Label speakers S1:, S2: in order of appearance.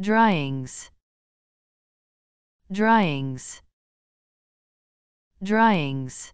S1: dryings. Dryings. Dryings.